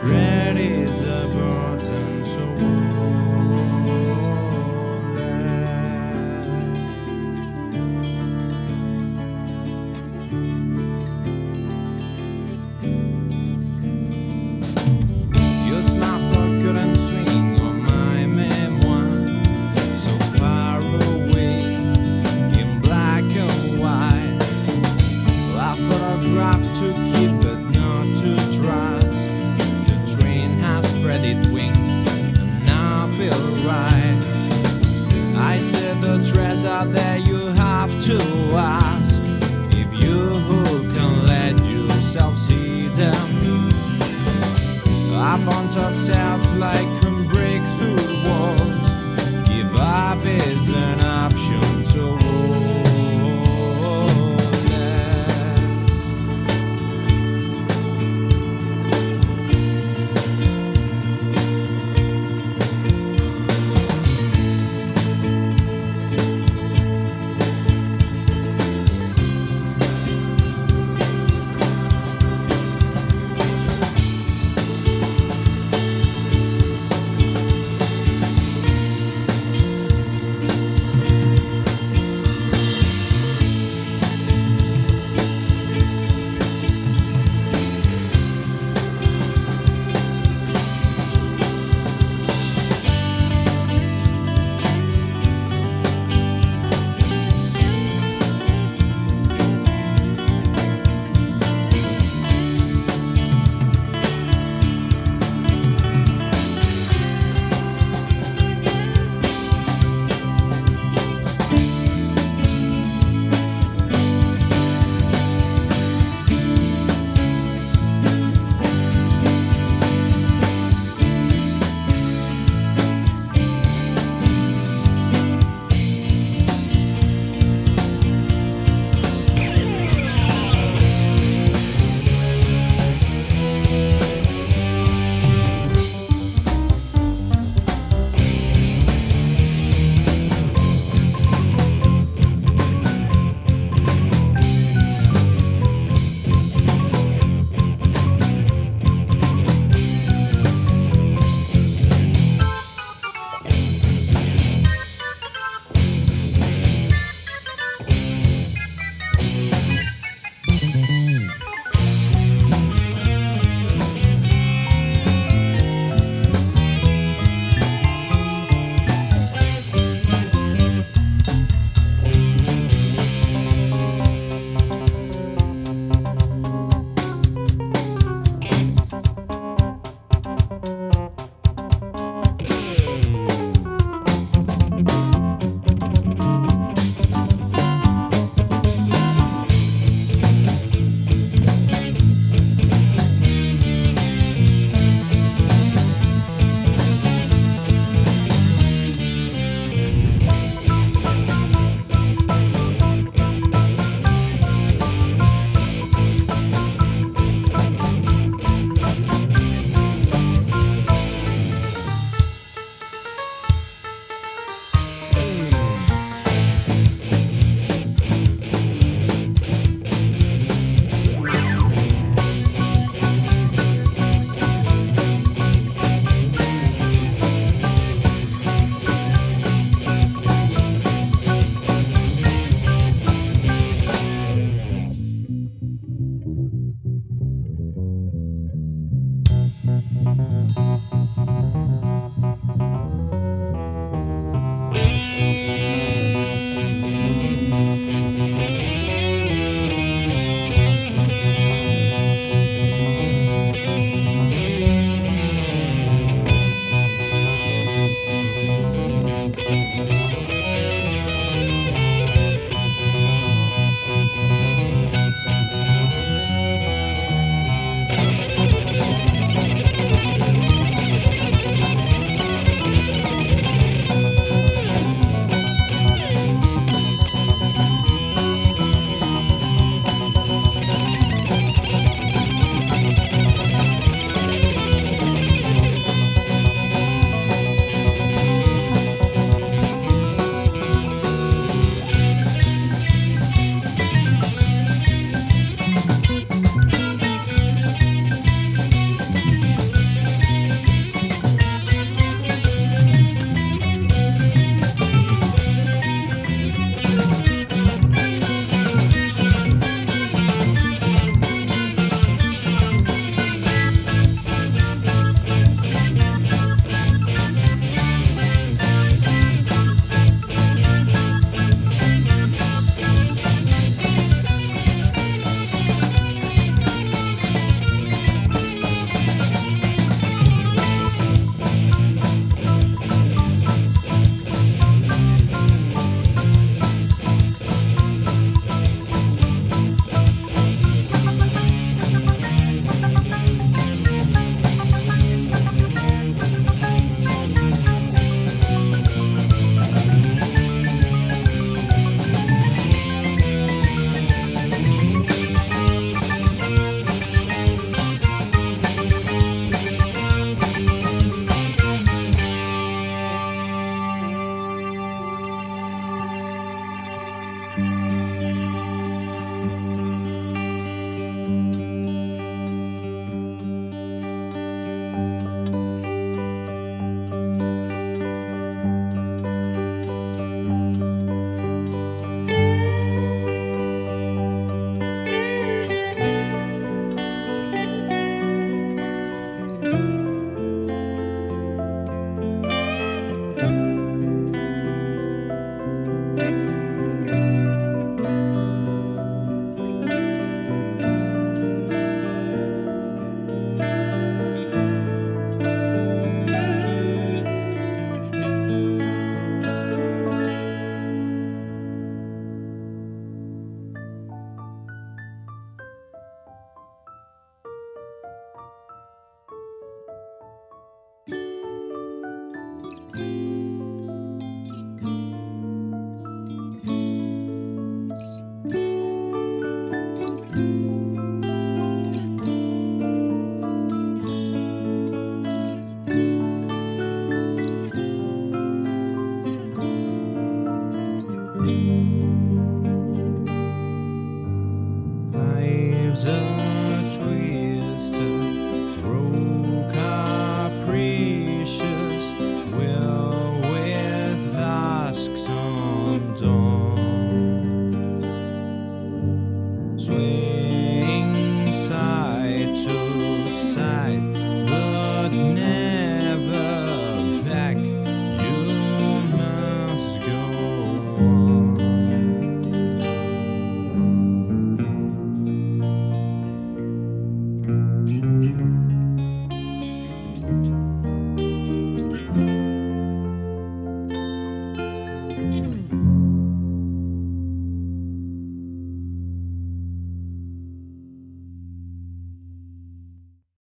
Granny.